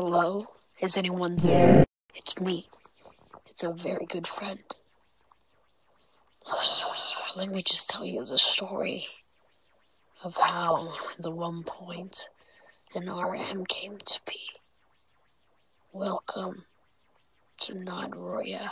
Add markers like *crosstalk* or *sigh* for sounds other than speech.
Hello? Is anyone there? It's me. It's a very good friend. *sighs* Let me just tell you the story of how the one point an RM came to be. Welcome to Nod Royale.